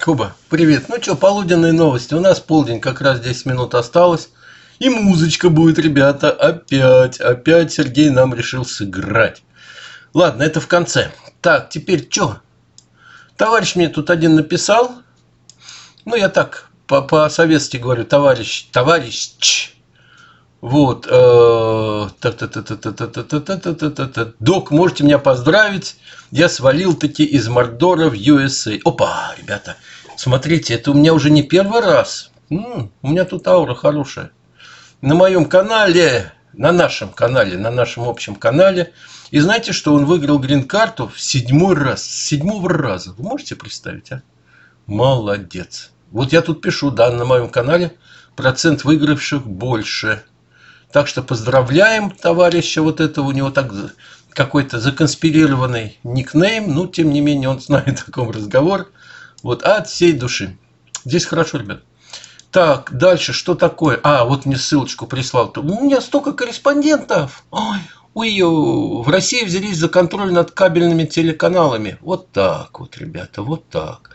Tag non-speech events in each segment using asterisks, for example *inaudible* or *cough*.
Куба, привет. Ну что, полуденные новости. У нас полдень, как раз 10 минут осталось. И музычка будет, ребята, опять. Опять Сергей нам решил сыграть. Ладно, это в конце. Так, теперь что? Товарищ мне тут один написал. Ну, я так, по-советски говорю, товарищ, товарищ. Вот. Док, можете меня поздравить. Я свалил таки из Мордора в USA. Опа, ребята, смотрите, это у меня уже не первый раз. У меня тут аура хорошая. На моем канале, на нашем канале, на нашем общем канале. И знаете, что он выиграл грин-карту в седьмой раз, с седьмого раза. Вы можете представить, а? Молодец. Вот я тут пишу, да, на моем канале процент выигравших больше. Так что поздравляем товарища вот этого, у него так какой-то законспирированный никнейм, но тем не менее он знает *laughs* о каком разговор. Вот, от всей души. Здесь хорошо, ребят. Так, дальше, что такое? А, вот мне ссылочку прислал. У меня столько корреспондентов. Ой, ой, в России взялись за контроль над кабельными телеканалами. Вот так вот, ребята, вот так.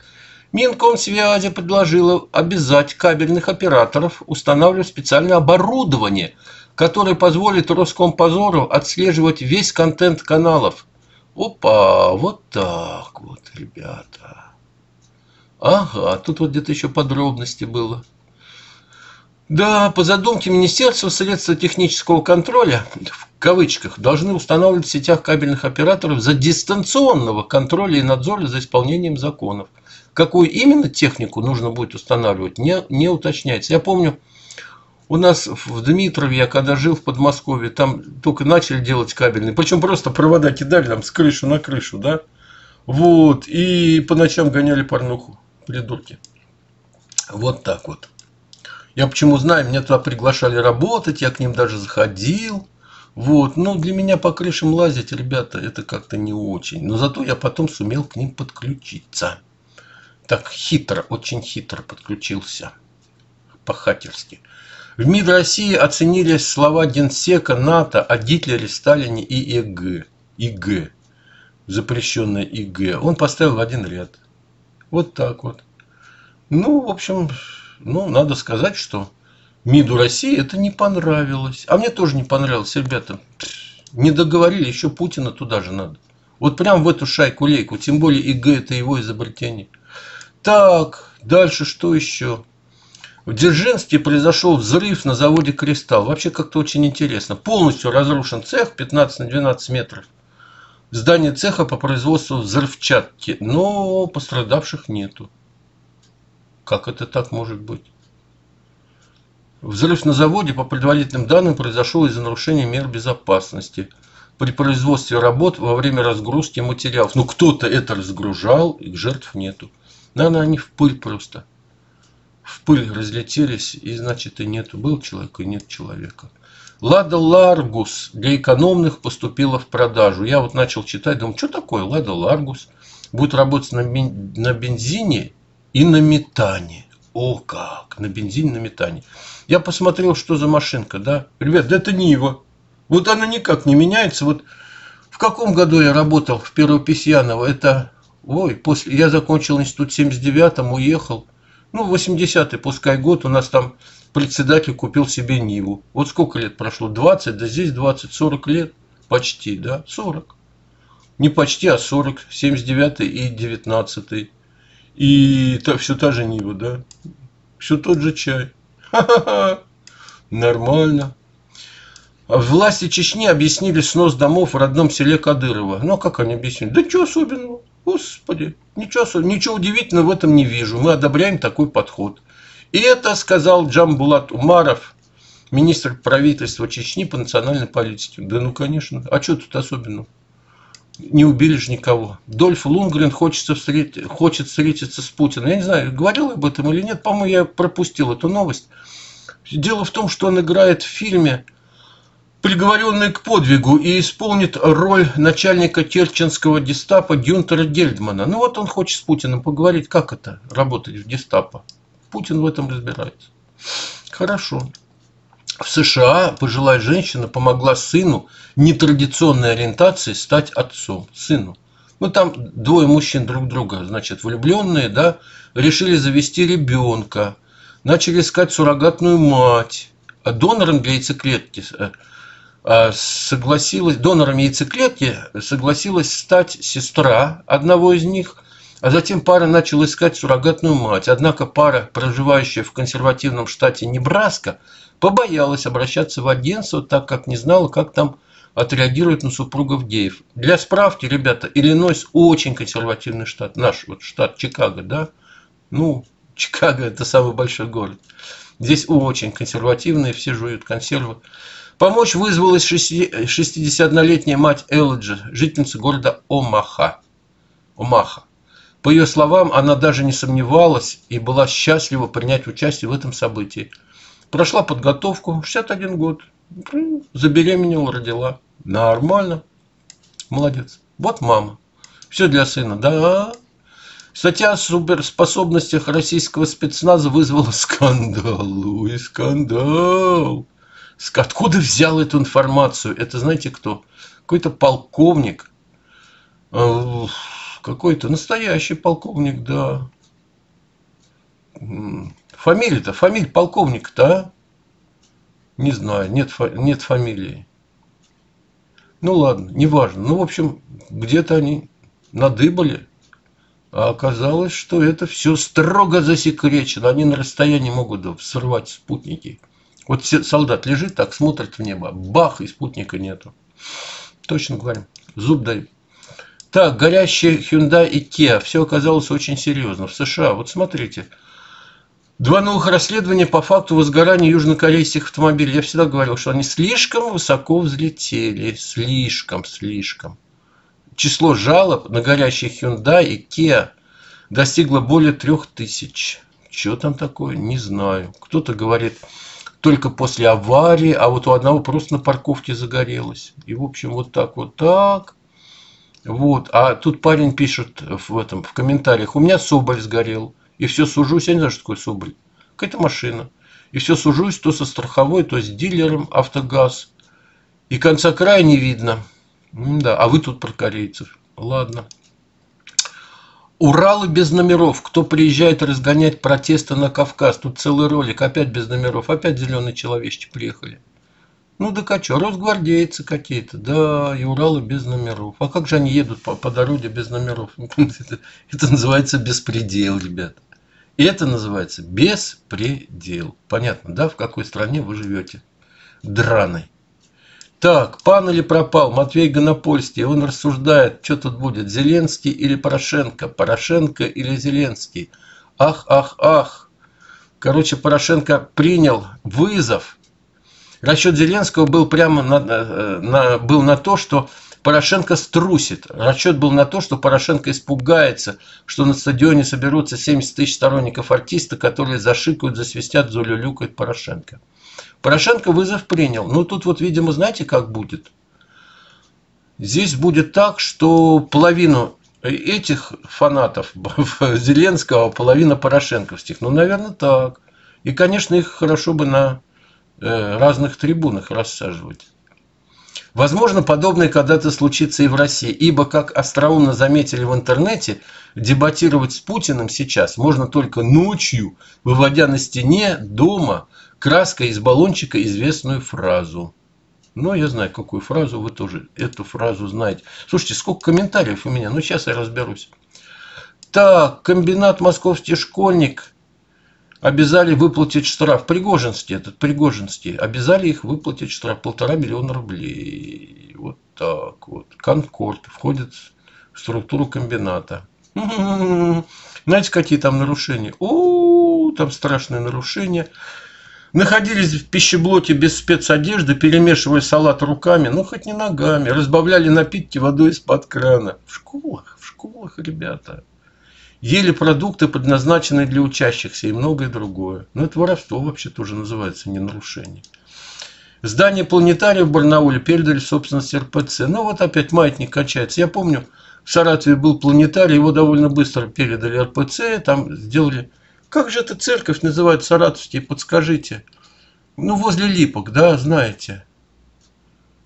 Минкомсвязи предложила обязать кабельных операторов устанавливать специальное оборудование – который позволит Роскомпозору отслеживать весь контент каналов. Опа, вот так вот, ребята. Ага, тут вот где-то еще подробности было. Да, по задумке Министерства средства технического контроля, в кавычках, должны устанавливать в сетях кабельных операторов за дистанционного контроля и надзора за исполнением законов. Какую именно технику нужно будет устанавливать, не, не уточняется. Я помню, у нас в Дмитрове, я когда жил в Подмосковье, там только начали делать кабельные. Причем просто провода кидали там с крышу на крышу, да. Вот. И по ночам гоняли порнуху. Придурки. Вот так вот. Я почему знаю, меня туда приглашали работать, я к ним даже заходил. Вот. Но для меня по крышам лазить, ребята, это как-то не очень. Но зато я потом сумел к ним подключиться. Так хитро, очень хитро подключился. По-хакерски. В МИД России оценили слова генсека НАТО о Гитлере, Сталине и ИГ. ИГ. Запрещенное ИГ. Он поставил в один ряд. Вот так вот. Ну, в общем, ну, надо сказать, что МИДу России это не понравилось. А мне тоже не понравилось, ребята. Не договорили, еще Путина туда же надо. Вот прям в эту шайку-лейку. Тем более ИГ это его изобретение. Так, дальше что еще? В Дзержинске произошел взрыв на заводе «Кристалл». Вообще как-то очень интересно. Полностью разрушен цех 15 на 12 метров. Здание цеха по производству взрывчатки. Но пострадавших нету. Как это так может быть? Взрыв на заводе, по предварительным данным, произошел из-за нарушения мер безопасности при производстве работ во время разгрузки материалов. Ну, кто-то это разгружал, и жертв нету. Наверное, они в пыль просто в пыль разлетелись, и значит и нету. Был человек, и нет человека. Лада Ларгус для экономных поступила в продажу. Я вот начал читать, думаю, что такое Лада Ларгус? Будет работать на, на бензине и на метане. О как, на бензине, на метане. Я посмотрел, что за машинка, да. Ребят, да это Нива. Вот она никак не меняется. Вот в каком году я работал в Первопесьяново? Это, ой, после, я закончил институт в 79-м, уехал. Ну, 80-й, пускай год, у нас там председатель купил себе Ниву. Вот сколько лет прошло? 20, да здесь 20, 40 лет. Почти, да, 40. Не почти, а 40, 79 и 19. И та, все та же Нива, да. Все тот же чай. Ха-ха-ха. Нормально. Власти Чечни объяснили снос домов в родном селе Кадырова. Ну, а как они объяснили? Да что особенного? Господи, ничего, ничего удивительного в этом не вижу. Мы одобряем такой подход. И это сказал Джамбулат Умаров, министр правительства Чечни по национальной политике. Да ну, конечно. А что тут особенного? Не убили же никого. Дольф Лунгрен хочет, встретить, хочет встретиться с Путиным. Я не знаю, говорил об этом или нет. По-моему, я пропустил эту новость. Дело в том, что он играет в фильме приговоренный к подвигу и исполнит роль начальника керченского гестапо Гюнтера Гельдмана. Ну вот он хочет с Путиным поговорить, как это работать в гестапо. Путин в этом разбирается. Хорошо. В США пожилая женщина помогла сыну нетрадиционной ориентации стать отцом. Сыну. Ну, там двое мужчин друг друга, значит, влюбленные, да, решили завести ребенка, начали искать суррогатную мать. А донором для яйцеклетки э, согласилась, донором яйцеклетки согласилась стать сестра одного из них, а затем пара начала искать суррогатную мать. Однако пара, проживающая в консервативном штате Небраска, побоялась обращаться в агентство, так как не знала, как там отреагирует на супругов геев. Для справки, ребята, Иллинойс очень консервативный штат. Наш вот штат Чикаго, да? Ну, Чикаго – это самый большой город. Здесь очень консервативные, все жуют консервы. Помочь вызвалась 61-летняя мать Элджи, жительница города Омаха. Омаха. По ее словам, она даже не сомневалась и была счастлива принять участие в этом событии. Прошла подготовку, 61 год, забеременела, родила. Нормально. Молодец. Вот мама. Все для сына. Да. Статья о суперспособностях российского спецназа вызвала скандал. Ой, скандал. Откуда взял эту информацию? Это знаете кто? Какой-то полковник. Э, какой-то настоящий полковник, да. Фамилия-то, фамилия полковника-то, а? Не знаю, нет, нет фамилии. Ну ладно, неважно. Ну, в общем, где-то они надыбали. А оказалось, что это все строго засекречено. Они на расстоянии могут сорвать спутники. Вот солдат лежит так, смотрит в небо. Бах, и спутника нету. Точно говорим. Зуб даю. Так, горящие Hyundai и Kia. Все оказалось очень серьезно. В США, вот смотрите – Два новых расследования по факту возгорания южнокорейских автомобилей. Я всегда говорил, что они слишком высоко взлетели. Слишком, слишком. Число жалоб на горящие Hyundai и Kia достигло более трех тысяч. Что там такое? Не знаю. Кто-то говорит, только после аварии, а вот у одного просто на парковке загорелось. И, в общем, вот так вот так. Вот. А тут парень пишет в этом, в комментариях, у меня Соболь сгорел. И все сужусь, я не знаю, что такое Соболь. Какая-то машина. И все сужусь то со страховой, то с дилером автогаз. И конца края не видно. Да, а вы тут про корейцев. Ладно. Уралы без номеров. Кто приезжает разгонять протесты на Кавказ? Тут целый ролик. Опять без номеров. Опять зеленые человечки приехали. Ну да а что, росгвардейцы какие-то, да, и Уралы без номеров. А как же они едут по, по дороге без номеров? *laughs* Это, это называется беспредел, ребят. И это называется беспредел. Понятно, да, в какой стране вы живете? Драной. Так, пан или пропал? Матвей Гонопольский. Он рассуждает, что тут будет, Зеленский или Порошенко? Порошенко или Зеленский? Ах, ах, ах. Короче, Порошенко принял вызов Расчет Зеленского был прямо на, э, на, был на то, что Порошенко струсит. Расчет был на то, что Порошенко испугается, что на стадионе соберутся 70 тысяч сторонников артиста, которые зашикают, засвистят, залюлюкают Порошенко. Порошенко вызов принял. Ну, тут вот, видимо, знаете, как будет? Здесь будет так, что половину этих фанатов *laughs* Зеленского, половина порошенковских. Ну, наверное, так. И, конечно, их хорошо бы на Э, разных трибунах рассаживать. Возможно, подобное когда-то случится и в России, ибо, как остроумно заметили в интернете, дебатировать с Путиным сейчас можно только ночью, выводя на стене дома краской из баллончика известную фразу. Ну, я знаю, какую фразу, вы тоже эту фразу знаете. Слушайте, сколько комментариев у меня, ну, сейчас я разберусь. Так, комбинат «Московский школьник» обязали выплатить штраф. Пригожинский, этот Пригожинский, обязали их выплатить штраф полтора миллиона рублей. Вот так вот. Конкорд входит в структуру комбината. Знаете, какие там нарушения? О, там страшные нарушения. Находились в пищеблоке без спецодежды, перемешивая салат руками, ну хоть не ногами, разбавляли напитки водой из-под крана. В школах, в школах, ребята ели продукты, предназначенные для учащихся и многое другое. Но это воровство вообще тоже называется, не нарушение. Здание планетария в Барнауле передали в собственность РПЦ. Ну вот опять маятник качается. Я помню, в Саратове был планетарий, его довольно быстро передали РПЦ, там сделали... Как же эта церковь называется саратовский, подскажите. Ну, возле Липок, да, знаете.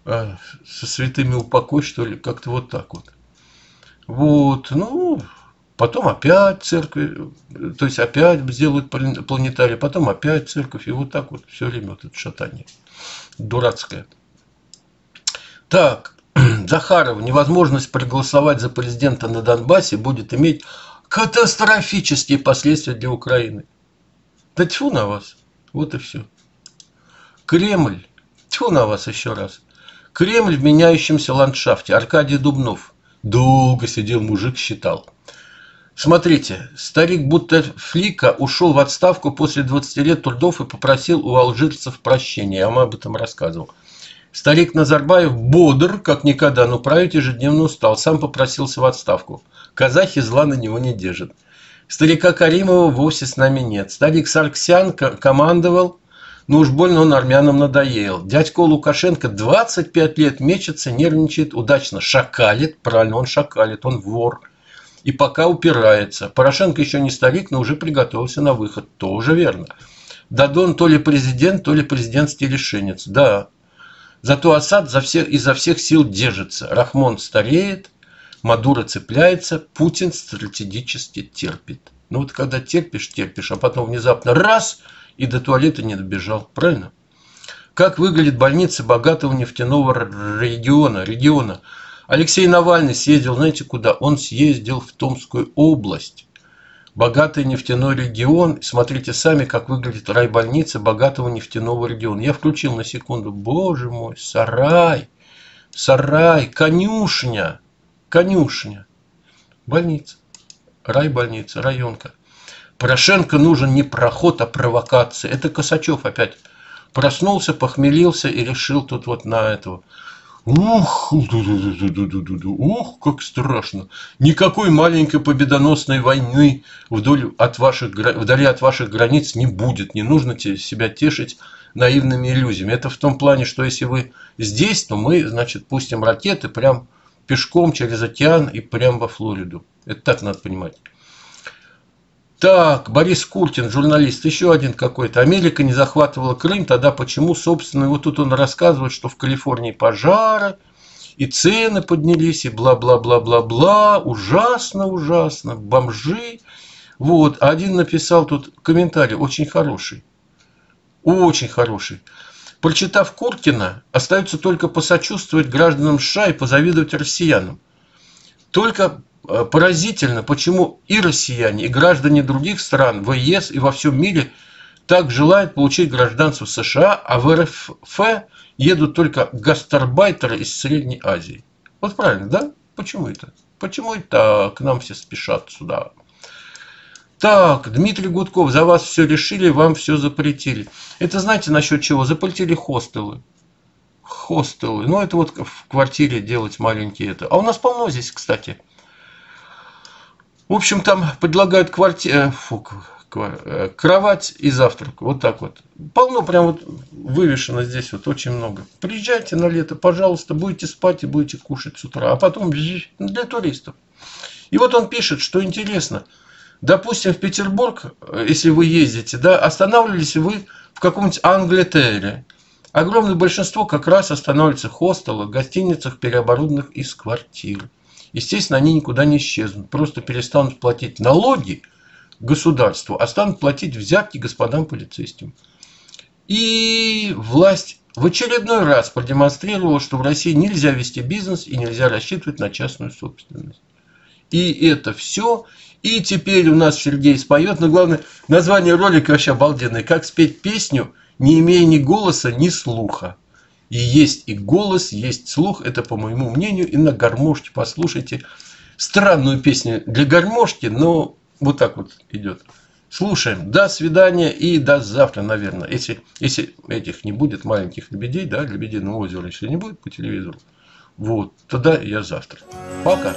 А, со святыми упокой, что ли, как-то вот так вот. Вот, ну, потом опять церковь, то есть опять сделают планетарий, потом опять церковь, и вот так вот все время вот это шатание дурацкое. Так, *clears throat* Захаров, невозможность проголосовать за президента на Донбассе будет иметь катастрофические последствия для Украины. Да тьфу на вас. Вот и все. Кремль. Тьфу на вас еще раз. Кремль в меняющемся ландшафте. Аркадий Дубнов. Долго сидел мужик, считал. Смотрите, старик будто Флика ушел в отставку после 20 лет трудов и попросил у алжирцев прощения. Я вам об этом рассказывал. Старик Назарбаев бодр, как никогда, но править ежедневно устал. Сам попросился в отставку. Казахи зла на него не держат. Старика Каримова вовсе с нами нет. Старик Сарксян командовал, но уж больно он армянам надоел. Дядько Лукашенко 25 лет мечется, нервничает, удачно шакалит. Правильно, он шакалит, он вор. И пока упирается. Порошенко еще не старик, но уже приготовился на выход. Тоже верно. Дадон то ли президент, то ли президентский решенец. Да, Зато Асад за всех, изо всех сил держится. Рахмон стареет, Мадура цепляется, Путин стратегически терпит. Ну вот когда терпишь, терпишь, а потом внезапно раз и до туалета не добежал. Правильно? Как выглядит больница богатого нефтяного региона? региона? Алексей Навальный съездил, знаете куда? Он съездил в Томскую область богатый нефтяной регион. Смотрите сами, как выглядит райбольница богатого нефтяного региона. Я включил на секунду. Боже мой, сарай, сарай, конюшня, конюшня, больница, райбольница, районка. Порошенко нужен не проход, а провокация. Это Косачев опять проснулся, похмелился и решил тут вот на этого Ух, ух, как страшно. Никакой маленькой победоносной войны вдоль от ваших, вдали от ваших границ не будет. Не нужно себя тешить наивными иллюзиями. Это в том плане, что если вы здесь, то мы, значит, пустим ракеты прям пешком через океан и прям во Флориду. Это так надо понимать. Так, Борис Куртин, журналист, еще один какой-то. Америка не захватывала Крым, тогда почему, собственно, вот тут он рассказывает, что в Калифорнии пожары, и цены поднялись, и бла-бла-бла-бла-бла, ужасно, ужасно, бомжи. Вот, один написал тут комментарий, очень хороший, очень хороший. Прочитав Куртина, остается только посочувствовать гражданам США и позавидовать россиянам. Только Э, поразительно, почему и россияне, и граждане других стран в ЕС и во всем мире так желают получить гражданство США, а в РФ едут только гастарбайтеры из Средней Азии. Вот правильно, да? Почему это? Почему это к нам все спешат сюда? Так, Дмитрий Гудков, за вас все решили, вам все запретили. Это знаете насчет чего? Запретили хостелы. Хостелы. Ну, это вот в квартире делать маленькие это. А у нас полно здесь, кстати. В общем, там предлагают кварти... Э, фу, э, кровать и завтрак. Вот так вот. Полно прям вот вывешено здесь вот очень много. Приезжайте на лето, пожалуйста, будете спать и будете кушать с утра. А потом для туристов. И вот он пишет, что интересно. Допустим, в Петербург, э, если вы ездите, да, останавливались вы в каком-нибудь Англитере. Огромное большинство как раз останавливается в хостелах, гостиницах, переоборудованных из квартир естественно, они никуда не исчезнут. Просто перестанут платить налоги государству, а станут платить взятки господам полицейским. И власть в очередной раз продемонстрировала, что в России нельзя вести бизнес и нельзя рассчитывать на частную собственность. И это все. И теперь у нас Сергей споет. Но главное, название ролика вообще обалденное. Как спеть песню, не имея ни голоса, ни слуха. И есть и голос, есть слух, это по моему мнению, и на гармошке послушайте. Странную песню для гармошки, но вот так вот идет. Слушаем. До свидания и до завтра, наверное. Если, если этих не будет, маленьких лебедей, да, лебединого озера, если не будет по телевизору, вот, тогда я завтра. Пока.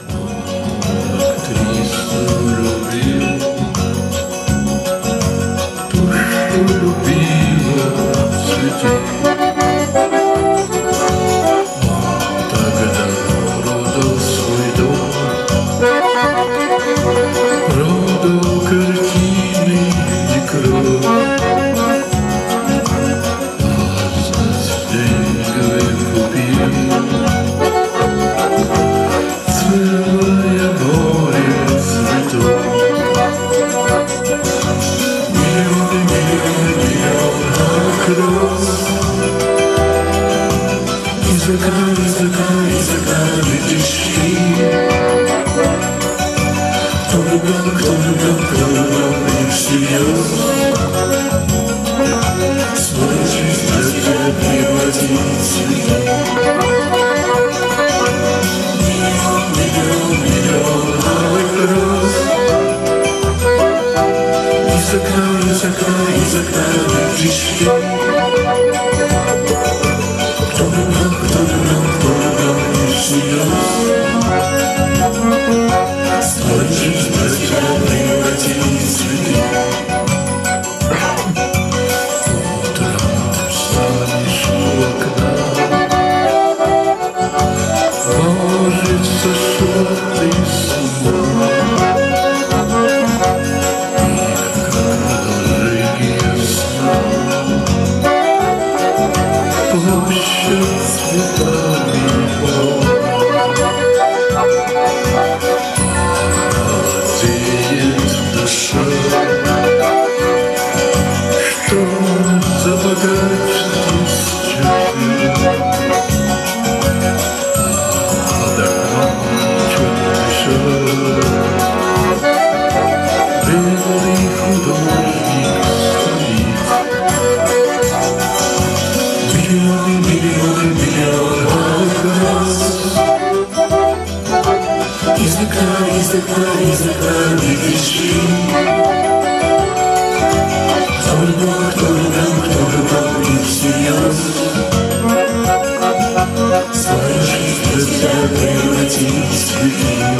превратились в миллион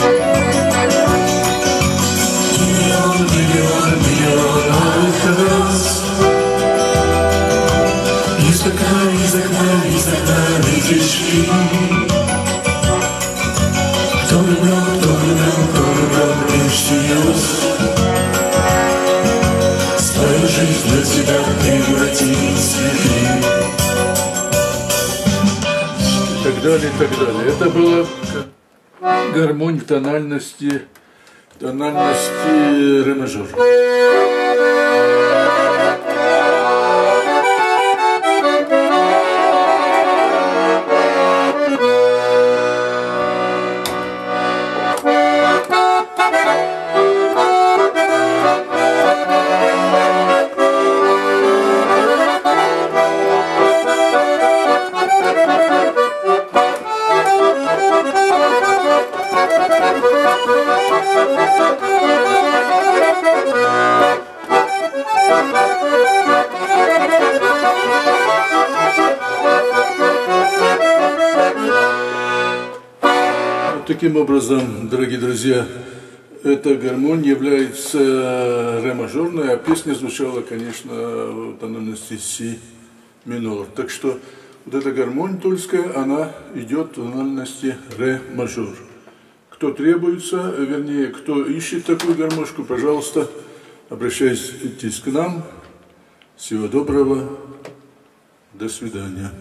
Миллион, миллион, миллион алых роз Из окна, из окна, из окна летишь Кто влюблен, кто влюблен, кто влюблен лишь сейчас далее, и так далее. Это была гармонь в тональности, тональности ре мажор. Таким образом, дорогие друзья, эта гармонь является ре мажорной, а песня звучала, конечно, в тональности си минор. Так что вот эта гармонь тульская, она идет в тональности ре мажор. Кто требуется, вернее, кто ищет такую гармошку, пожалуйста, обращайтесь к нам. Всего доброго. До свидания.